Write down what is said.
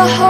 the whole